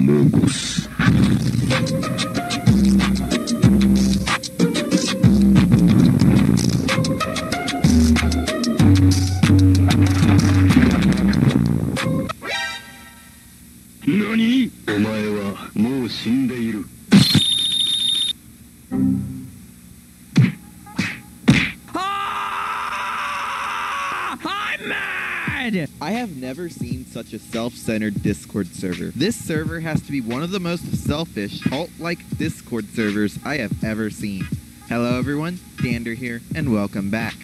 Amogus. NANI? お前はもう死んでいる。I'm mad! I have never seen such a self-centered Discord server. This server has to be one of the most selfish, cult-like Discord servers I have ever seen. Hello everyone, Dander here, and welcome back.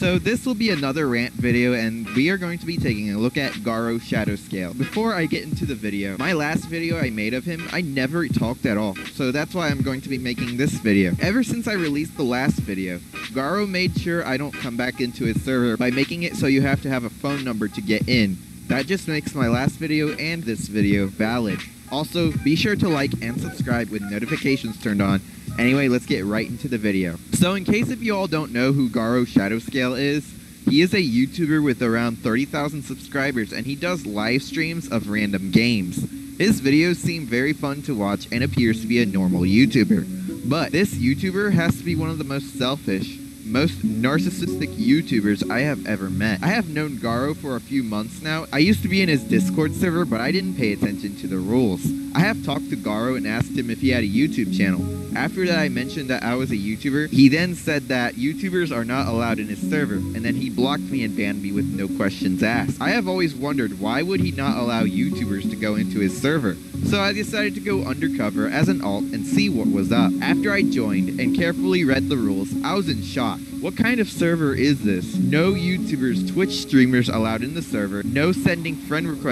So this will be another rant video and we are going to be taking a look at Garo Shadowscale. Before I get into the video, my last video I made of him, I never talked at all. So that's why I'm going to be making this video. Ever since I released the last video, Garo made sure I don't come back into his server by making it so you have to have a phone number to get in. That just makes my last video and this video valid. Also, be sure to like and subscribe with notifications turned on. Anyway, let's get right into the video. So in case if you all don't know who Garo Shadowscale is, he is a YouTuber with around 30,000 subscribers and he does live streams of random games. His videos seem very fun to watch and appears to be a normal YouTuber. But this YouTuber has to be one of the most selfish, most narcissistic YouTubers I have ever met. I have known Garo for a few months now. I used to be in his Discord server, but I didn't pay attention to the rules. I have talked to Garo and asked him if he had a YouTube channel. After that I mentioned that I was a YouTuber, he then said that YouTubers are not allowed in his server, and then he blocked me and banned me with no questions asked. I have always wondered why would he not allow YouTubers to go into his server? So I decided to go undercover as an alt and see what was up. After I joined and carefully read the rules, I was in shock. What kind of server is this? No YouTubers, Twitch streamers allowed in the server, no sending friend requests